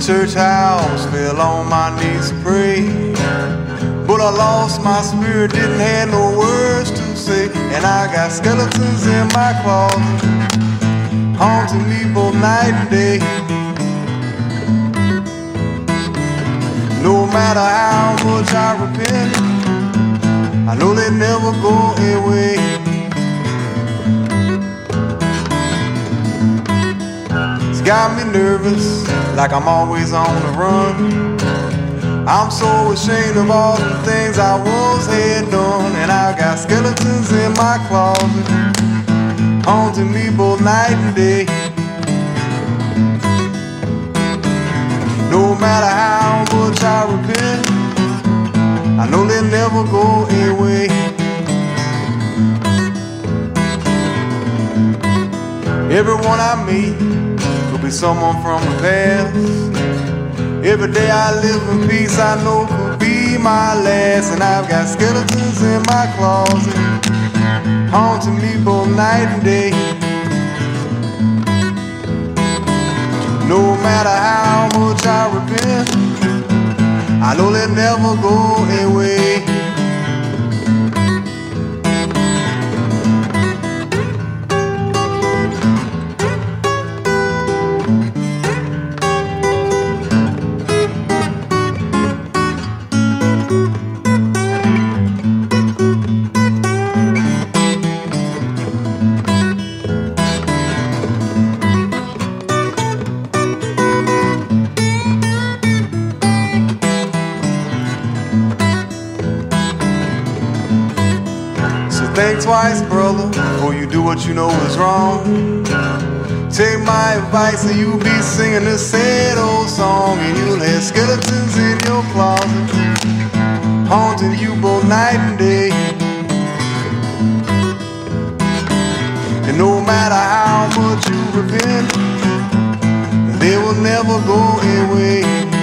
church house, fell on my knees to pray. But I lost my spirit, didn't have no words to say. And I got skeletons in my closet, haunting me both night and day. No matter how much I repent, I know they never go away. Got me nervous, like I'm always on the run. I'm so ashamed of all the things I once had done, and I got skeletons in my closet, haunting me both night and day. No matter how much I repent, I know they'll never go away. Everyone I meet be someone from the past. Every day I live in peace, I know could be my last. And I've got skeletons in my closet, haunting me both night and day. No matter how much I repent, I know they'll never go think twice, brother, before you do what you know is wrong. Take my advice and you'll be singing this sad old song, and you'll have skeletons in your closet, haunting you both night and day. And no matter how much you repent, they will never go away.